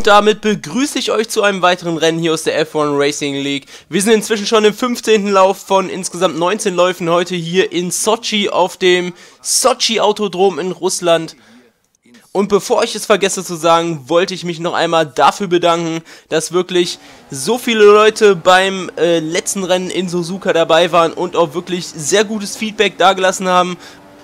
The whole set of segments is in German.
Und damit begrüße ich euch zu einem weiteren Rennen hier aus der F1 Racing League. Wir sind inzwischen schon im 15. Lauf von insgesamt 19 Läufen heute hier in Sochi auf dem Sochi Autodrom in Russland. Und bevor ich es vergesse zu sagen, wollte ich mich noch einmal dafür bedanken, dass wirklich so viele Leute beim äh, letzten Rennen in Suzuka dabei waren und auch wirklich sehr gutes Feedback dagelassen haben.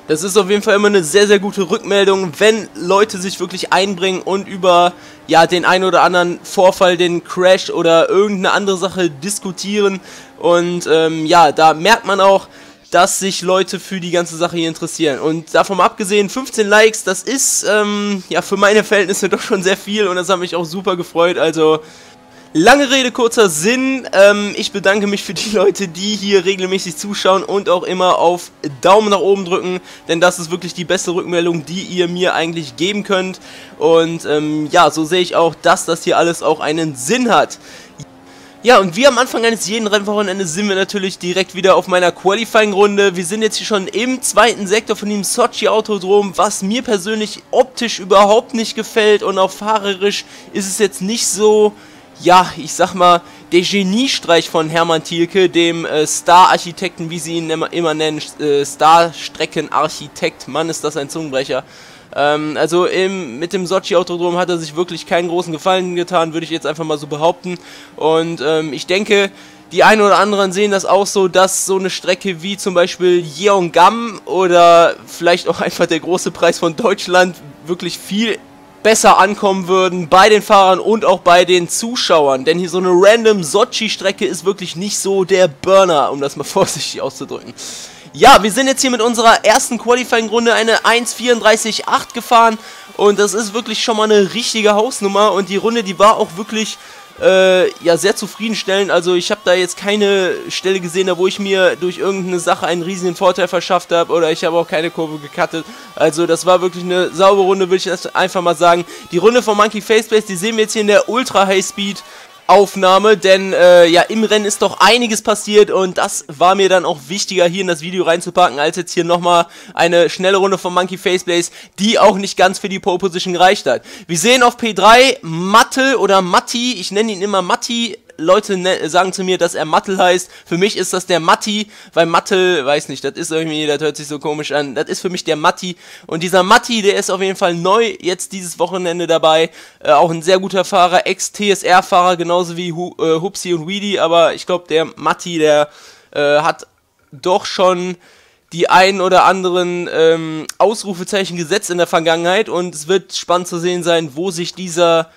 Das ist auf jeden Fall immer eine sehr, sehr gute Rückmeldung, wenn Leute sich wirklich einbringen und über ja, den einen oder anderen Vorfall, den Crash oder irgendeine andere Sache diskutieren. Und ähm, ja, da merkt man auch, dass sich Leute für die ganze Sache hier interessieren. Und davon abgesehen, 15 Likes, das ist ähm, ja für meine Verhältnisse doch schon sehr viel und das hat mich auch super gefreut. Also Lange Rede, kurzer Sinn. Ähm, ich bedanke mich für die Leute, die hier regelmäßig zuschauen und auch immer auf Daumen nach oben drücken, denn das ist wirklich die beste Rückmeldung, die ihr mir eigentlich geben könnt. Und ähm, ja, so sehe ich auch, dass das hier alles auch einen Sinn hat. Ja, und wie am Anfang eines jeden Rennwochenendes sind wir natürlich direkt wieder auf meiner Qualifying-Runde. Wir sind jetzt hier schon im zweiten Sektor von dem Sochi Autodrom, was mir persönlich optisch überhaupt nicht gefällt und auch fahrerisch ist es jetzt nicht so ja, ich sag mal, der Geniestreich von Hermann Thielke, dem äh, Star-Architekten, wie sie ihn immer, immer nennen, äh, Star-Streckenarchitekt, Mann, ist das ein Zungenbrecher. Ähm, also im, mit dem Sochi-Autodrom hat er sich wirklich keinen großen Gefallen getan, würde ich jetzt einfach mal so behaupten. Und ähm, ich denke, die einen oder anderen sehen das auch so, dass so eine Strecke wie zum Beispiel Yeongam oder vielleicht auch einfach der große Preis von Deutschland wirklich viel besser ankommen würden bei den Fahrern und auch bei den Zuschauern. Denn hier so eine random Sochi-Strecke ist wirklich nicht so der Burner, um das mal vorsichtig auszudrücken. Ja, wir sind jetzt hier mit unserer ersten Qualifying-Runde eine 1.34.8 gefahren und das ist wirklich schon mal eine richtige Hausnummer und die Runde, die war auch wirklich äh, ja sehr zufriedenstellend. Also ich habe da jetzt keine Stelle gesehen, da wo ich mir durch irgendeine Sache einen riesigen Vorteil verschafft habe oder ich habe auch keine Kurve gecuttet. Also das war wirklich eine saubere Runde, würde ich einfach mal sagen. Die Runde von Monkey Faceplace, die sehen wir jetzt hier in der Ultra High Speed Aufnahme, denn äh, ja, im Rennen ist doch einiges passiert und das war mir dann auch wichtiger hier in das Video reinzupacken, als jetzt hier nochmal eine schnelle Runde von Monkey Faceplace, die auch nicht ganz für die Pole Position gereicht hat. Wir sehen auf P3 Mattel oder Matti, ich nenne ihn immer Matti, Leute ne sagen zu mir, dass er Mattel heißt. Für mich ist das der Matti, weil Mattel, weiß nicht, das ist irgendwie, das hört sich so komisch an. Das ist für mich der Matti. Und dieser Matti, der ist auf jeden Fall neu jetzt dieses Wochenende dabei. Äh, auch ein sehr guter Fahrer, Ex-TSR-Fahrer, genauso wie Hu äh, Hupsi und Weedy. Aber ich glaube, der Matti, der äh, hat doch schon die ein oder anderen ähm, Ausrufezeichen gesetzt in der Vergangenheit und es wird spannend zu sehen sein, wo sich dieser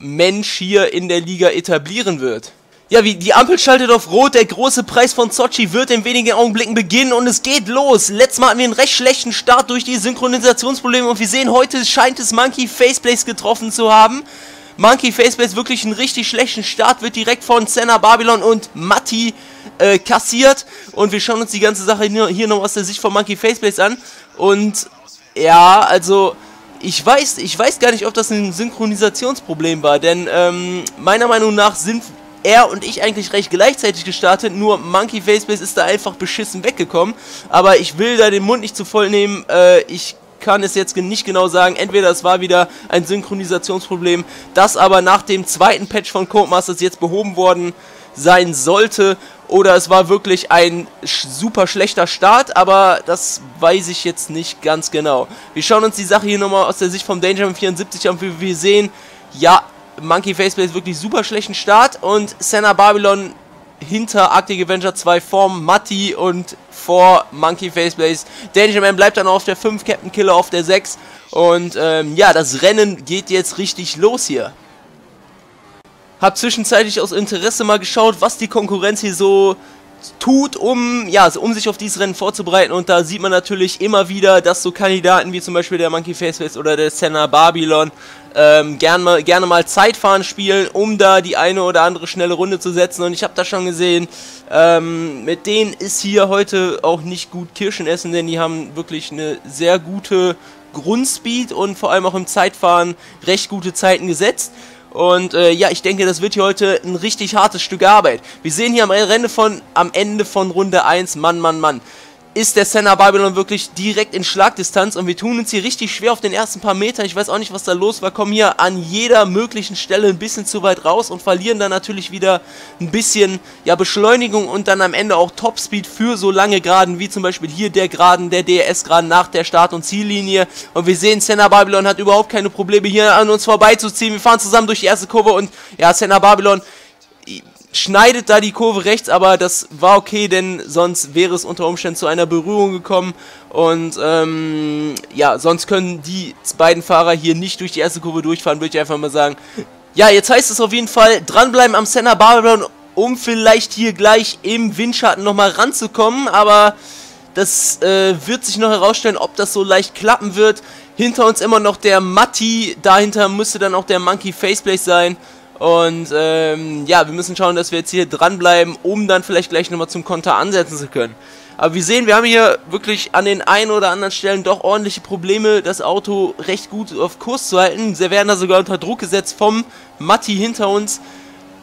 Mensch hier in der Liga etablieren wird. Ja, wie die Ampel schaltet auf Rot, der große Preis von Sochi wird in wenigen Augenblicken beginnen und es geht los. Letztes Mal hatten wir einen recht schlechten Start durch die Synchronisationsprobleme und wir sehen, heute scheint es Monkey Faceplace getroffen zu haben. Monkey Faceplace wirklich einen richtig schlechten Start, wird direkt von Senna Babylon und Matti äh, kassiert und wir schauen uns die ganze Sache hier noch aus der Sicht von Monkey Faceplace an und ja, also ich weiß, ich weiß gar nicht, ob das ein Synchronisationsproblem war, denn ähm, meiner Meinung nach sind er und ich eigentlich recht gleichzeitig gestartet, nur Monkey Faceplace ist da einfach beschissen weggekommen. Aber ich will da den Mund nicht zu voll nehmen, äh, ich kann es jetzt nicht genau sagen, entweder es war wieder ein Synchronisationsproblem, das aber nach dem zweiten Patch von Codemasters jetzt behoben worden sein sollte oder es war wirklich ein super schlechter Start, aber das weiß ich jetzt nicht ganz genau. Wir schauen uns die Sache hier nochmal aus der Sicht vom Dangerman 74 an, wie wir sehen, ja, Monkey Faceplay wirklich super schlechten Start und Senna Babylon hinter Arctic Avenger 2 vor Matti und vor Monkey Faceplays. Dangerman bleibt dann auf der 5, Captain Killer auf der 6 und ähm, ja, das Rennen geht jetzt richtig los hier. Hab zwischenzeitlich aus Interesse mal geschaut, was die Konkurrenz hier so tut, um, ja, um sich auf dieses Rennen vorzubereiten. Und da sieht man natürlich immer wieder, dass so Kandidaten wie zum Beispiel der Monkey Faceface oder der Senna Babylon ähm, gern mal, gerne mal Zeitfahren spielen, um da die eine oder andere schnelle Runde zu setzen. Und ich habe da schon gesehen, ähm, mit denen ist hier heute auch nicht gut Kirschen essen, denn die haben wirklich eine sehr gute Grundspeed und vor allem auch im Zeitfahren recht gute Zeiten gesetzt. Und äh, ja, ich denke, das wird hier heute ein richtig hartes Stück Arbeit. Wir sehen hier am Ende von, am Ende von Runde 1, Mann, Mann, Mann. Ist der Senna Babylon wirklich direkt in Schlagdistanz und wir tun uns hier richtig schwer auf den ersten paar Metern. Ich weiß auch nicht, was da los war. Kommen hier an jeder möglichen Stelle ein bisschen zu weit raus und verlieren dann natürlich wieder ein bisschen ja, Beschleunigung und dann am Ende auch Topspeed für so lange Geraden, wie zum Beispiel hier der Geraden, der DRS-Geraden nach der Start- und Ziellinie. Und wir sehen, Senna Babylon hat überhaupt keine Probleme hier an uns vorbeizuziehen. Wir fahren zusammen durch die erste Kurve und ja, Senna Babylon schneidet da die Kurve rechts, aber das war okay, denn sonst wäre es unter Umständen zu einer Berührung gekommen und ähm, ja, sonst können die beiden Fahrer hier nicht durch die erste Kurve durchfahren, würde ich einfach mal sagen. Ja, jetzt heißt es auf jeden Fall, dranbleiben am Senna Barbara, um vielleicht hier gleich im Windschatten nochmal ranzukommen, aber das äh, wird sich noch herausstellen, ob das so leicht klappen wird. Hinter uns immer noch der Matti, dahinter müsste dann auch der Monkey Faceplate sein. Und ähm, ja, wir müssen schauen, dass wir jetzt hier dranbleiben, um dann vielleicht gleich nochmal zum Konter ansetzen zu können. Aber wir sehen, wir haben hier wirklich an den einen oder anderen Stellen doch ordentliche Probleme, das Auto recht gut auf Kurs zu halten. Sie werden da sogar unter Druck gesetzt vom Matti hinter uns.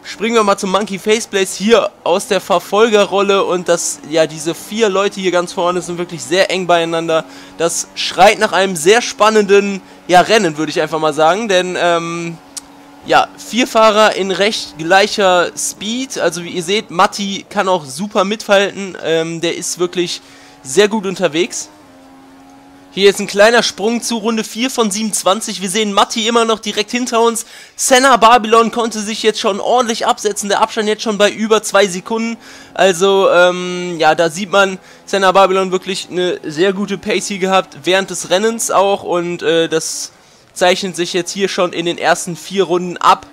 Springen wir mal zum Monkey Faceplace hier aus der Verfolgerrolle und das, ja, diese vier Leute hier ganz vorne sind wirklich sehr eng beieinander. Das schreit nach einem sehr spannenden, ja, Rennen, würde ich einfach mal sagen, denn, ähm, ja, vier Fahrer in recht gleicher Speed. Also wie ihr seht, Matti kann auch super mithalten. Ähm, der ist wirklich sehr gut unterwegs. Hier ist ein kleiner Sprung zu Runde 4 von 27. Wir sehen Matti immer noch direkt hinter uns. Senna Babylon konnte sich jetzt schon ordentlich absetzen. Der Abstand jetzt schon bei über 2 Sekunden. Also, ähm, ja, da sieht man Senna Babylon wirklich eine sehr gute Pace hier gehabt. Während des Rennens auch. Und äh, das zeichnet sich jetzt hier schon in den ersten vier Runden ab.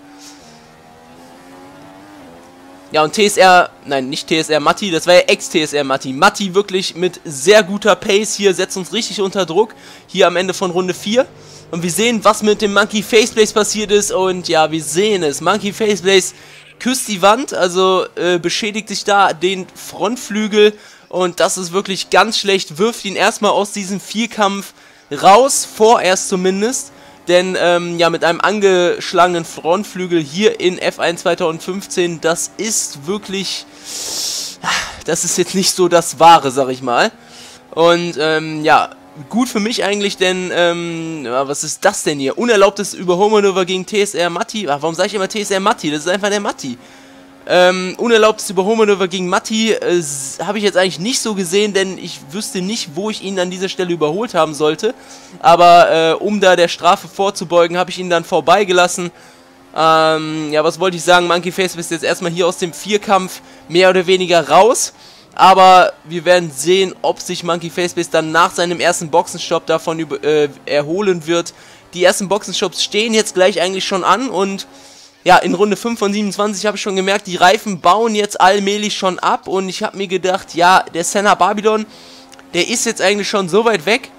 Ja, und TSR, nein, nicht TSR Matti, das war ja Ex-TSR Matti. Matti wirklich mit sehr guter Pace hier, setzt uns richtig unter Druck. Hier am Ende von Runde 4. Und wir sehen, was mit dem Monkey Faceplace passiert ist. Und ja, wir sehen es. Monkey Faceplace küsst die Wand, also äh, beschädigt sich da den Frontflügel. Und das ist wirklich ganz schlecht. Wirft ihn erstmal aus diesem Vierkampf raus, vorerst zumindest. Denn ähm, ja, mit einem angeschlagenen Frontflügel hier in F1 2015, das ist wirklich... Das ist jetzt nicht so das Wahre, sag ich mal. Und ähm, ja, gut für mich eigentlich, denn, ähm, was ist das denn hier? Unerlaubtes Überholmanöver gegen TSR Matti. Ach, warum sage ich immer TSR Matti? Das ist einfach der Matti. Ähm, unerlaubtes Überholmanöver gegen Matti äh, habe ich jetzt eigentlich nicht so gesehen, denn ich wüsste nicht, wo ich ihn an dieser Stelle überholt haben sollte. Aber äh, um da der Strafe vorzubeugen, habe ich ihn dann vorbeigelassen. Ähm, ja, was wollte ich sagen? Monkey Face ist jetzt erstmal hier aus dem Vierkampf mehr oder weniger raus. Aber wir werden sehen, ob sich Monkey Facebase dann nach seinem ersten Boxenstopp davon äh, erholen wird. Die ersten Boxenstops stehen jetzt gleich eigentlich schon an und ja, in Runde 5 von 27 habe ich schon gemerkt, die Reifen bauen jetzt allmählich schon ab. Und ich habe mir gedacht, ja, der Senna Babylon, der ist jetzt eigentlich schon so weit weg,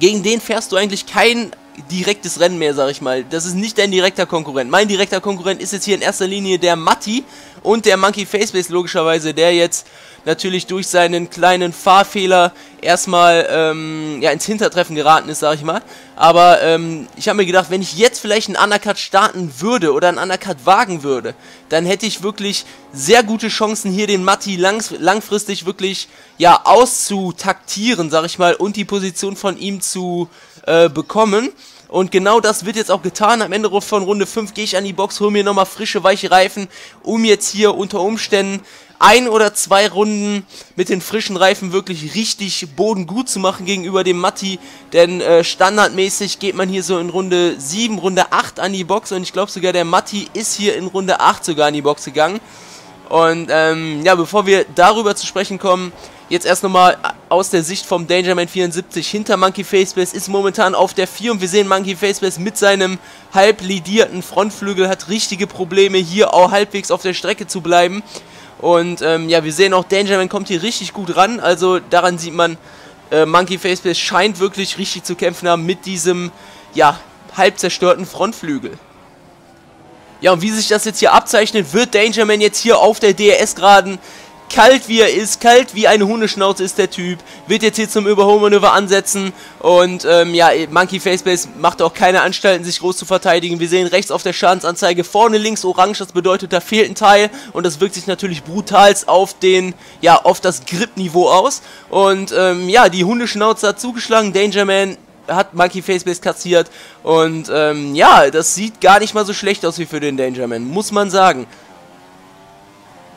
gegen den fährst du eigentlich kein direktes Rennen mehr, sag ich mal. Das ist nicht dein direkter Konkurrent. Mein direkter Konkurrent ist jetzt hier in erster Linie der Matti und der Monkey Facebase logischerweise, der jetzt natürlich durch seinen kleinen Fahrfehler erstmal ähm, ja, ins Hintertreffen geraten ist, sag ich mal. Aber ähm, ich habe mir gedacht, wenn ich jetzt vielleicht einen Undercut starten würde oder einen Undercut wagen würde, dann hätte ich wirklich sehr gute Chancen, hier den Matti langs langfristig wirklich ja auszutaktieren, sag ich mal, und die Position von ihm zu äh, bekommen. Und genau das wird jetzt auch getan. Am Ende von Runde 5 gehe ich an die Box, hole mir nochmal frische, weiche Reifen, um jetzt hier unter Umständen ein oder zwei Runden mit den frischen Reifen wirklich richtig Boden gut zu machen gegenüber dem Matti. Denn äh, standardmäßig geht man hier so in Runde 7, Runde 8 an die Box. Und ich glaube sogar der Matti ist hier in Runde 8 sogar an die Box gegangen. Und ähm, ja, bevor wir darüber zu sprechen kommen, Jetzt erst nochmal aus der Sicht vom Dangerman 74 hinter Monkey Facebass ist momentan auf der 4 und wir sehen Monkey Facebass mit seinem halb lidierten Frontflügel hat richtige Probleme hier auch halbwegs auf der Strecke zu bleiben. Und ähm, ja, wir sehen auch Dangerman kommt hier richtig gut ran, also daran sieht man, äh, Monkey Facebass scheint wirklich richtig zu kämpfen haben mit diesem, ja, halb zerstörten Frontflügel. Ja, und wie sich das jetzt hier abzeichnet, wird Dangerman jetzt hier auf der DRS-Geraden kalt wie er ist, kalt wie eine Hundeschnauze ist der Typ, wird jetzt hier zum Überholmanöver ansetzen. Und ähm, ja, Monkey Facebase macht auch keine Anstalten, sich groß zu verteidigen. Wir sehen rechts auf der Schadensanzeige vorne links orange, das bedeutet, da fehlt ein Teil. Und das wirkt sich natürlich brutal auf den, ja, auf das Grip-Niveau aus. Und ähm, ja, die Hundeschnauze hat zugeschlagen, Dangerman hat Monkey Facebase kassiert. Und ähm, ja, das sieht gar nicht mal so schlecht aus wie für den Dangerman, muss man sagen.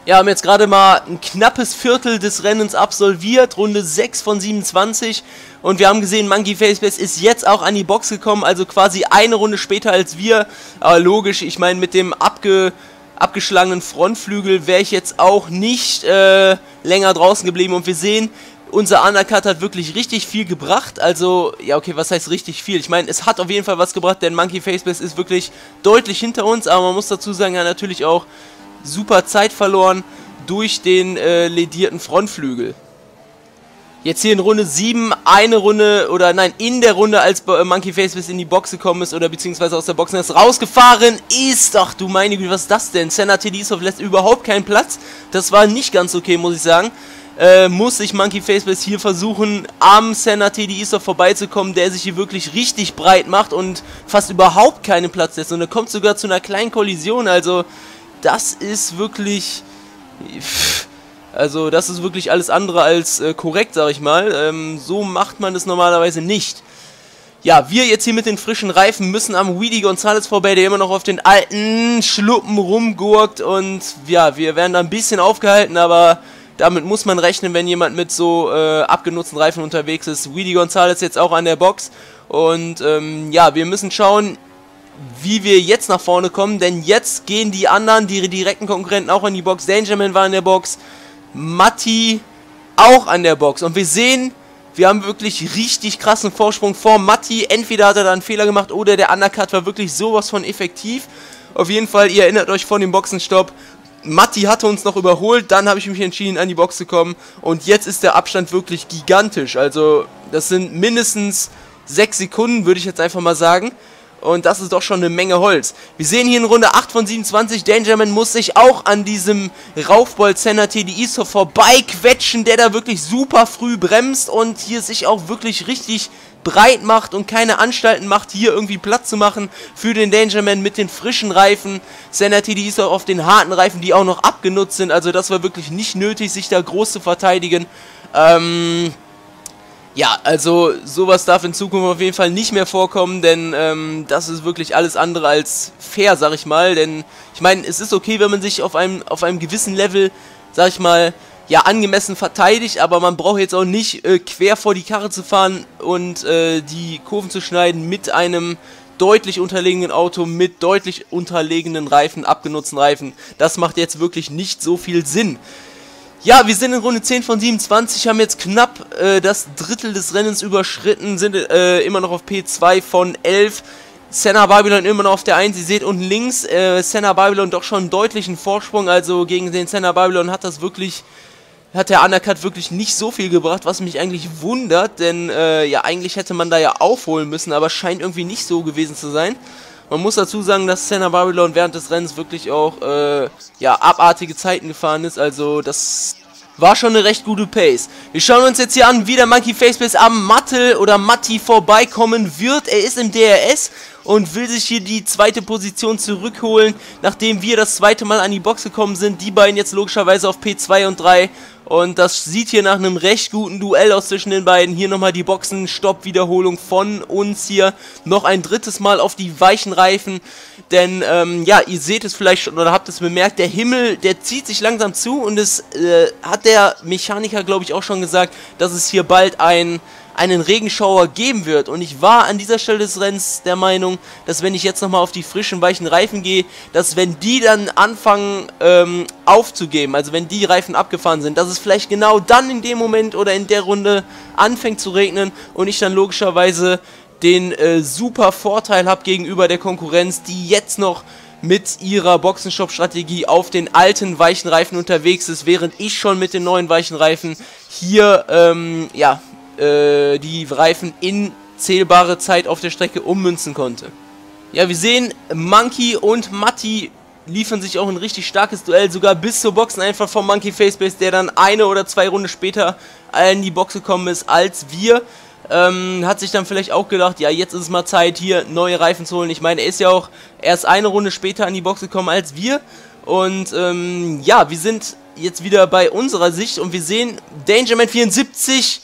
Ja, haben jetzt gerade mal ein knappes Viertel des Rennens absolviert, Runde 6 von 27. Und wir haben gesehen, Monkey Facebase ist jetzt auch an die Box gekommen, also quasi eine Runde später als wir. Aber logisch, ich meine, mit dem abge abgeschlagenen Frontflügel wäre ich jetzt auch nicht äh, länger draußen geblieben. Und wir sehen, unser Undercut hat wirklich richtig viel gebracht. Also, ja, okay, was heißt richtig viel? Ich meine, es hat auf jeden Fall was gebracht, denn Monkey Facebase ist wirklich deutlich hinter uns. Aber man muss dazu sagen, ja, natürlich auch super Zeit verloren durch den äh, ledierten Frontflügel. Jetzt hier in Runde 7, eine Runde, oder nein, in der Runde, als äh, Monkey Face bis in die Box gekommen ist, oder beziehungsweise aus der Box ist rausgefahren ist. Ach du meine Güte, was ist das denn? Senna Tedisov lässt überhaupt keinen Platz. Das war nicht ganz okay, muss ich sagen. Äh, muss sich Monkey Facebase hier versuchen, am Senna Teddy Isov vorbeizukommen, der sich hier wirklich richtig breit macht und fast überhaupt keinen Platz lässt. Und er kommt sogar zu einer kleinen Kollision, also das ist wirklich... Also das ist wirklich alles andere als äh, korrekt, sag ich mal. Ähm, so macht man es normalerweise nicht. Ja, wir jetzt hier mit den frischen Reifen müssen am Weedy Gonzales vorbei, der immer noch auf den alten Schluppen rumgurkt. Und ja, wir werden da ein bisschen aufgehalten, aber damit muss man rechnen, wenn jemand mit so äh, abgenutzten Reifen unterwegs ist. Weedy Gonzales jetzt auch an der Box. Und ähm, ja, wir müssen schauen, wie wir jetzt nach vorne kommen, denn jetzt gehen die anderen, die direkten Konkurrenten auch in die Box. Dangerman war in der Box, Matti auch an der Box. Und wir sehen, wir haben wirklich richtig krassen Vorsprung vor Matti. Entweder hat er da einen Fehler gemacht oder der Undercut war wirklich sowas von effektiv. Auf jeden Fall, ihr erinnert euch von dem Boxenstopp. Matti hatte uns noch überholt, dann habe ich mich entschieden, an die Box zu kommen. Und jetzt ist der Abstand wirklich gigantisch. Also, das sind mindestens 6 Sekunden, würde ich jetzt einfach mal sagen. Und das ist doch schon eine Menge Holz. Wir sehen hier in Runde 8 von 27, Dangerman muss sich auch an diesem Raufbold Senna TDI so vorbeiquetschen, der da wirklich super früh bremst und hier sich auch wirklich richtig breit macht und keine Anstalten macht, hier irgendwie Platz zu machen für den Dangerman mit den frischen Reifen. Senna TDI ist auf den harten Reifen, die auch noch abgenutzt sind. Also das war wirklich nicht nötig, sich da groß zu verteidigen. Ähm... Ja, also sowas darf in Zukunft auf jeden Fall nicht mehr vorkommen, denn ähm, das ist wirklich alles andere als fair, sag ich mal. Denn ich meine, es ist okay, wenn man sich auf einem, auf einem gewissen Level, sag ich mal, ja, angemessen verteidigt, aber man braucht jetzt auch nicht äh, quer vor die Karre zu fahren und äh, die Kurven zu schneiden mit einem deutlich unterlegenen Auto, mit deutlich unterlegenen Reifen, abgenutzten Reifen. Das macht jetzt wirklich nicht so viel Sinn. Ja, wir sind in Runde 10 von 27, haben jetzt knapp äh, das Drittel des Rennens überschritten, sind äh, immer noch auf P2 von 11. Senna Babylon immer noch auf der 1, ihr seht unten links, äh, Senna Babylon doch schon einen deutlichen Vorsprung, also gegen den Senna Babylon hat das wirklich, hat der Undercut wirklich nicht so viel gebracht, was mich eigentlich wundert, denn äh, ja, eigentlich hätte man da ja aufholen müssen, aber scheint irgendwie nicht so gewesen zu sein. Man muss dazu sagen, dass Senna Babylon während des Rennens wirklich auch äh, ja, abartige Zeiten gefahren ist. Also das war schon eine recht gute Pace. Wir schauen uns jetzt hier an, wie der Monkey Facebase am Mattel oder Matti vorbeikommen wird. Er ist im DRS und will sich hier die zweite Position zurückholen, nachdem wir das zweite Mal an die Box gekommen sind. Die beiden jetzt logischerweise auf P2 und 3 und das sieht hier nach einem recht guten Duell aus zwischen den beiden. Hier nochmal die Boxen-Stopp-Wiederholung von uns hier. Noch ein drittes Mal auf die weichen Reifen. Denn, ähm, ja, ihr seht es vielleicht schon oder habt es bemerkt, der Himmel, der zieht sich langsam zu und es äh, hat der Mechaniker, glaube ich, auch schon gesagt, dass es hier bald ein einen Regenschauer geben wird. Und ich war an dieser Stelle des Rennens der Meinung, dass wenn ich jetzt nochmal auf die frischen, weichen Reifen gehe, dass wenn die dann anfangen ähm, aufzugeben, also wenn die Reifen abgefahren sind, dass es vielleicht genau dann in dem Moment oder in der Runde anfängt zu regnen und ich dann logischerweise den äh, super Vorteil habe gegenüber der Konkurrenz, die jetzt noch mit ihrer Boxenstopp-Strategie auf den alten weichen Reifen unterwegs ist, während ich schon mit den neuen weichen Reifen hier ähm, ja, äh, die Reifen in zählbare Zeit auf der Strecke ummünzen konnte. Ja, wir sehen, Monkey und Matti liefern sich auch ein richtig starkes Duell, sogar bis zur Boxen einfach vom Monkey Facebase, der dann eine oder zwei Runden später in die Box gekommen ist als wir. Ähm, hat sich dann vielleicht auch gedacht, ja, jetzt ist es mal Zeit, hier neue Reifen zu holen. Ich meine, er ist ja auch erst eine Runde später an die Box gekommen als wir. Und ähm, ja, wir sind jetzt wieder bei unserer Sicht und wir sehen Dangerman 74.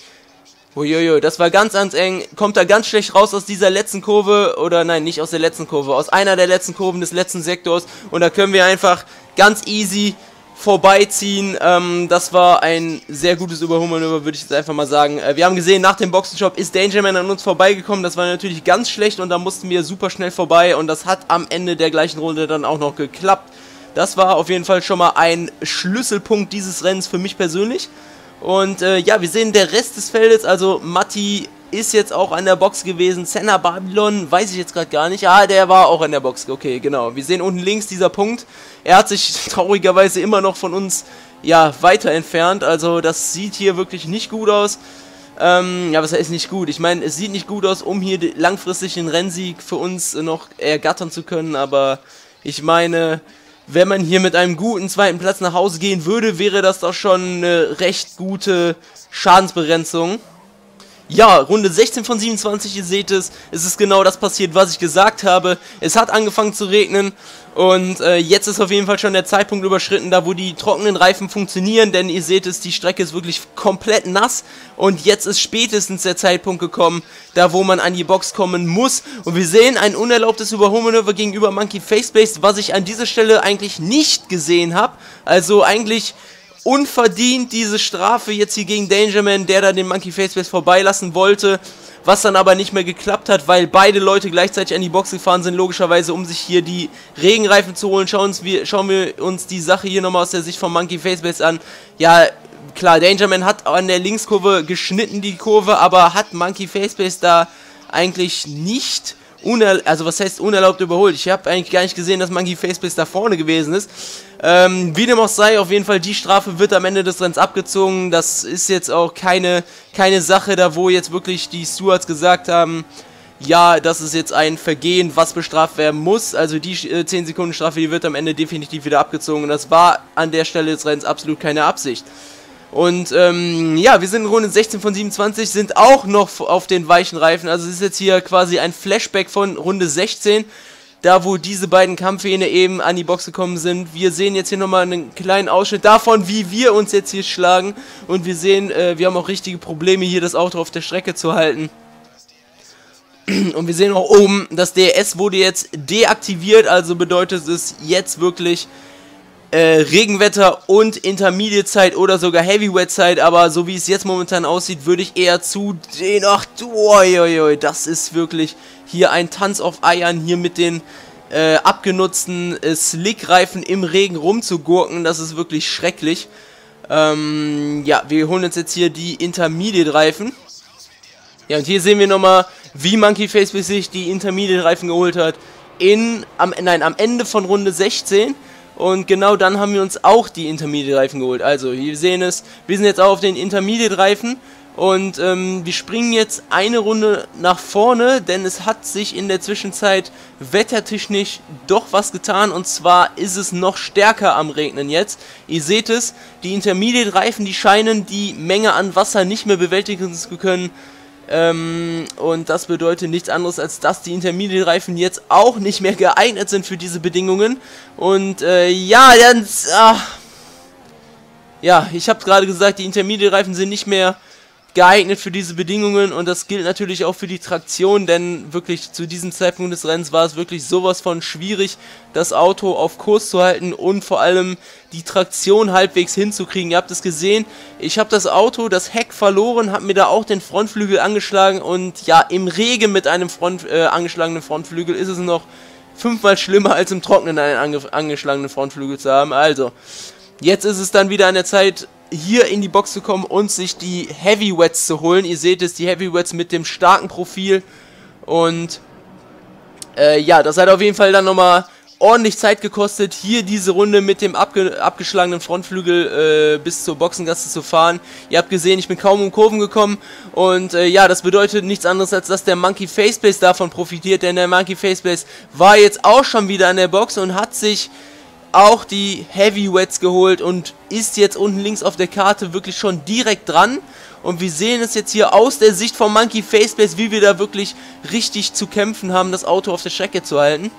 Uiuiui, das war ganz, ganz eng. Kommt da ganz schlecht raus aus dieser letzten Kurve. Oder nein, nicht aus der letzten Kurve. Aus einer der letzten Kurven des letzten Sektors. Und da können wir einfach ganz easy vorbeiziehen. Ähm, das war ein sehr gutes Überholmanöver, würde ich jetzt einfach mal sagen. Äh, wir haben gesehen, nach dem Boxenshop ist Dangerman an uns vorbeigekommen. Das war natürlich ganz schlecht und da mussten wir super schnell vorbei. Und das hat am Ende der gleichen Runde dann auch noch geklappt. Das war auf jeden Fall schon mal ein Schlüsselpunkt dieses Rennens für mich persönlich. Und äh, ja, wir sehen der Rest des Feldes, also Matti ist jetzt auch an der Box gewesen. Senna Babylon, weiß ich jetzt gerade gar nicht. Ah, der war auch an der Box. Okay, genau. Wir sehen unten links dieser Punkt. Er hat sich traurigerweise immer noch von uns ja, weiter entfernt. Also das sieht hier wirklich nicht gut aus. Ähm, ja, was heißt nicht gut? Ich meine, es sieht nicht gut aus, um hier langfristig den Rennsieg für uns noch ergattern zu können. Aber ich meine, wenn man hier mit einem guten zweiten Platz nach Hause gehen würde, wäre das doch schon eine recht gute Schadensbegrenzung. Ja, Runde 16 von 27, ihr seht es, es ist genau das passiert, was ich gesagt habe. Es hat angefangen zu regnen und äh, jetzt ist auf jeden Fall schon der Zeitpunkt überschritten, da wo die trockenen Reifen funktionieren, denn ihr seht es, die Strecke ist wirklich komplett nass und jetzt ist spätestens der Zeitpunkt gekommen, da wo man an die Box kommen muss. Und wir sehen ein unerlaubtes Überholmanöver gegenüber Monkey Facebase, was ich an dieser Stelle eigentlich nicht gesehen habe. Also eigentlich unverdient diese Strafe jetzt hier gegen Dangerman, der da den Monkey Facebase vorbeilassen wollte, was dann aber nicht mehr geklappt hat, weil beide Leute gleichzeitig an die Box gefahren sind, logischerweise, um sich hier die Regenreifen zu holen. Schauen, uns, wir, schauen wir uns die Sache hier nochmal aus der Sicht von Monkey Facebase an. Ja, klar, Dangerman hat an der Linkskurve geschnitten, die Kurve, aber hat Monkey Facebase da eigentlich nicht also was heißt unerlaubt überholt? Ich habe eigentlich gar nicht gesehen, dass Monkey Facebase da vorne gewesen ist. Ähm, wie dem auch sei, auf jeden Fall, die Strafe wird am Ende des Rennens abgezogen. Das ist jetzt auch keine, keine Sache da, wo jetzt wirklich die Stewards gesagt haben, ja, das ist jetzt ein Vergehen, was bestraft werden muss. Also die äh, 10 Sekunden Strafe, die wird am Ende definitiv wieder abgezogen. Und das war an der Stelle des Rennens absolut keine Absicht. Und ähm, ja, wir sind in Runde 16 von 27, sind auch noch auf den weichen Reifen. Also es ist jetzt hier quasi ein Flashback von Runde 16 da wo diese beiden Kampfhähne eben an die Box gekommen sind. Wir sehen jetzt hier nochmal einen kleinen Ausschnitt davon, wie wir uns jetzt hier schlagen. Und wir sehen, äh, wir haben auch richtige Probleme, hier das Auto auf der Strecke zu halten. Und wir sehen auch oben, das DRS wurde jetzt deaktiviert, also bedeutet es jetzt wirklich äh, Regenwetter und Intermediate-Zeit oder sogar Heavyweight-Zeit, aber so wie es jetzt momentan aussieht, würde ich eher zu den, ach du, oi, oi, oi, das ist wirklich hier ein Tanz auf Eiern, hier mit den äh, abgenutzten äh, Slickreifen im Regen rumzugurken, das ist wirklich schrecklich. Ähm, ja, wir holen uns jetzt hier die Intermediate-Reifen. Ja, und hier sehen wir nochmal, wie Monkey Face sich die Intermediate-Reifen geholt hat. In, am, nein, am Ende von Runde 16. Und genau dann haben wir uns auch die Intermediate-Reifen geholt. Also, wir sehen es, wir sind jetzt auch auf den Intermediate-Reifen. Und ähm, wir springen jetzt eine Runde nach vorne, denn es hat sich in der Zwischenzeit wettertechnisch doch was getan. Und zwar ist es noch stärker am Regnen jetzt. Ihr seht es, die Intermediate-Reifen, die scheinen die Menge an Wasser nicht mehr bewältigen zu können. Ähm, und das bedeutet nichts anderes, als dass die Intermediate-Reifen jetzt auch nicht mehr geeignet sind für diese Bedingungen. Und äh, ja, dann... Ah, ja, ich habe gerade gesagt, die Intermediate-Reifen sind nicht mehr geeignet für diese Bedingungen und das gilt natürlich auch für die Traktion, denn wirklich zu diesem Zeitpunkt des Rennens war es wirklich sowas von schwierig, das Auto auf Kurs zu halten und vor allem die Traktion halbwegs hinzukriegen. Ihr habt es gesehen, ich habe das Auto, das Heck verloren, habe mir da auch den Frontflügel angeschlagen und ja, im Regen mit einem Front, äh, angeschlagenen Frontflügel ist es noch fünfmal schlimmer als im Trocknen einen ange angeschlagenen Frontflügel zu haben. Also, jetzt ist es dann wieder an der Zeit, hier in die Box zu kommen und sich die Heavyweights zu holen. Ihr seht es, die Heavyweights mit dem starken Profil. Und äh, ja, das hat auf jeden Fall dann nochmal ordentlich Zeit gekostet, hier diese Runde mit dem abge abgeschlagenen Frontflügel äh, bis zur Boxengasse zu fahren. Ihr habt gesehen, ich bin kaum um Kurven gekommen und äh, ja, das bedeutet nichts anderes, als dass der Monkey Facebase davon profitiert, denn der Monkey Facebase war jetzt auch schon wieder an der Box und hat sich auch die Heavyweights geholt und ist jetzt unten links auf der Karte wirklich schon direkt dran. Und wir sehen es jetzt hier aus der Sicht von Monkey Faceplace, wie wir da wirklich richtig zu kämpfen haben, das Auto auf der Strecke zu halten.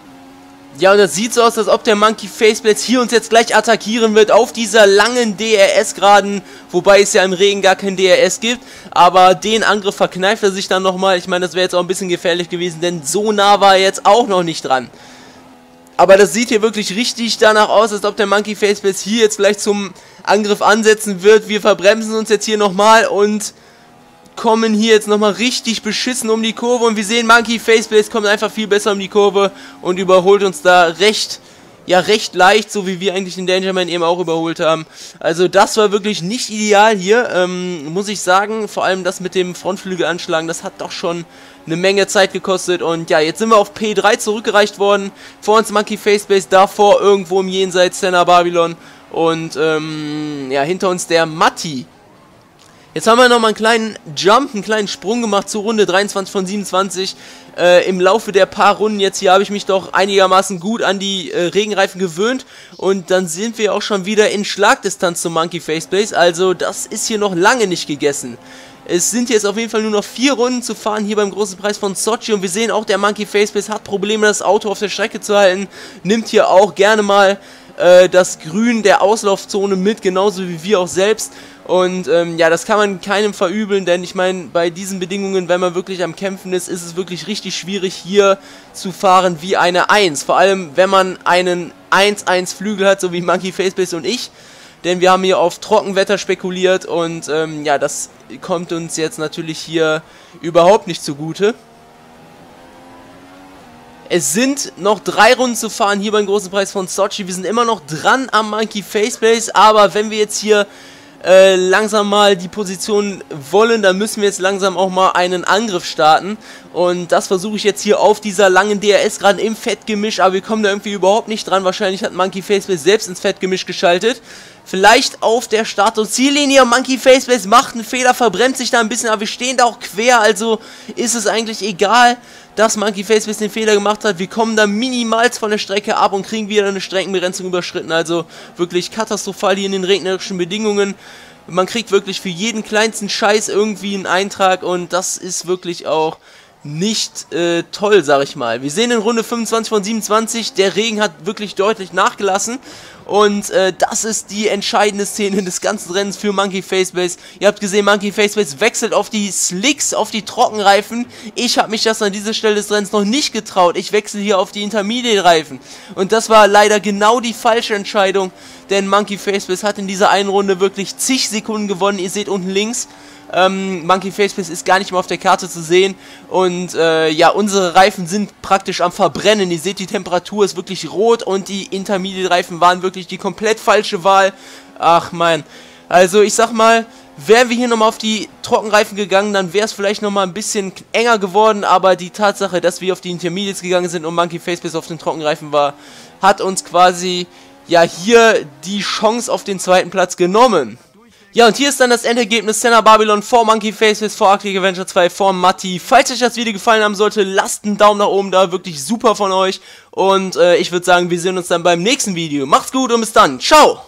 Ja, und das sieht so aus, als ob der Monkey Faceplace hier uns jetzt gleich attackieren wird auf dieser langen DRS-Geraden, wobei es ja im Regen gar kein DRS gibt, aber den Angriff verkneift er sich dann nochmal. Ich meine, das wäre jetzt auch ein bisschen gefährlich gewesen, denn so nah war er jetzt auch noch nicht dran. Aber das sieht hier wirklich richtig danach aus, als ob der Monkey Faceplace hier jetzt vielleicht zum Angriff ansetzen wird. Wir verbremsen uns jetzt hier nochmal und kommen hier jetzt nochmal richtig beschissen um die Kurve und wir sehen, Monkey Faceplace kommt einfach viel besser um die Kurve und überholt uns da recht, ja recht leicht, so wie wir eigentlich den Dangerman eben auch überholt haben. Also das war wirklich nicht ideal hier, ähm, muss ich sagen, vor allem das mit dem Frontflügel anschlagen, das hat doch schon eine Menge Zeit gekostet. Und ja, jetzt sind wir auf P3 zurückgereicht worden, vor uns Monkey Faceplace, davor irgendwo im Jenseits Senna Babylon. Und ähm, ja, hinter uns der Matti Jetzt haben wir nochmal einen kleinen Jump, einen kleinen Sprung gemacht zur Runde 23 von 27. Äh, Im Laufe der paar Runden jetzt hier habe ich mich doch einigermaßen gut an die äh, Regenreifen gewöhnt. Und dann sind wir auch schon wieder in Schlagdistanz zum Monkey Faceplace. Also das ist hier noch lange nicht gegessen. Es sind jetzt auf jeden Fall nur noch vier Runden zu fahren hier beim großen Preis von Sochi und wir sehen auch, der Monkey Faceplace hat Probleme, das Auto auf der Strecke zu halten. Nimmt hier auch gerne mal äh, das Grün der Auslaufzone mit, genauso wie wir auch selbst. Und ähm, ja, das kann man keinem verübeln, denn ich meine, bei diesen Bedingungen, wenn man wirklich am Kämpfen ist, ist es wirklich richtig schwierig hier zu fahren wie eine 1. Vor allem, wenn man einen 1-1 Flügel hat, so wie Monkey Faceplace und ich. Denn wir haben hier auf Trockenwetter spekuliert und ähm, ja, das kommt uns jetzt natürlich hier überhaupt nicht zugute. Es sind noch drei Runden zu fahren hier beim großen Preis von Sochi. Wir sind immer noch dran am Monkey Faceplace, aber wenn wir jetzt hier äh, langsam mal die Position wollen, dann müssen wir jetzt langsam auch mal einen Angriff starten. Und das versuche ich jetzt hier auf dieser langen DRS gerade im Fettgemisch, aber wir kommen da irgendwie überhaupt nicht dran. Wahrscheinlich hat Monkey Faceplace selbst ins Fettgemisch geschaltet. Vielleicht auf der Start- und Ziellinie. Monkey Faceplace macht einen Fehler, verbrennt sich da ein bisschen, aber wir stehen da auch quer, also ist es eigentlich egal, dass Monkey Faceplace den Fehler gemacht hat. Wir kommen da minimals von der Strecke ab und kriegen wieder eine Streckenbegrenzung überschritten. Also wirklich katastrophal hier in den regnerischen Bedingungen. Man kriegt wirklich für jeden kleinsten Scheiß irgendwie einen Eintrag und das ist wirklich auch nicht äh, toll, sag ich mal. Wir sehen in Runde 25 von 27, der Regen hat wirklich deutlich nachgelassen und äh, das ist die entscheidende Szene des ganzen Rennens für Monkey Facebase. Ihr habt gesehen, Monkey Facebase wechselt auf die Slicks, auf die Trockenreifen. Ich habe mich das an dieser Stelle des Rennens noch nicht getraut. Ich wechsle hier auf die Intermediate-Reifen. Und das war leider genau die falsche Entscheidung, denn Monkey Facebase hat in dieser einen Runde wirklich zig Sekunden gewonnen. Ihr seht unten links, ähm, Monkey Facepace ist gar nicht mehr auf der Karte zu sehen. Und äh, ja, unsere Reifen sind praktisch am Verbrennen. Ihr seht, die Temperatur ist wirklich rot und die Intermediate-Reifen waren wirklich die komplett falsche Wahl. Ach man. Also ich sag mal, wären wir hier nochmal auf die Trockenreifen gegangen, dann wäre es vielleicht nochmal ein bisschen enger geworden. Aber die Tatsache, dass wir auf die Intermediates gegangen sind und Monkey Facepace auf den Trockenreifen war, hat uns quasi ja hier die Chance auf den zweiten Platz genommen. Ja, und hier ist dann das Endergebnis Senna Babylon vor Monkey Faces, vor Arctic Adventure 2, vor Matti. Falls euch das Video gefallen haben sollte, lasst einen Daumen nach oben da, wirklich super von euch. Und äh, ich würde sagen, wir sehen uns dann beim nächsten Video. Macht's gut und bis dann. Ciao!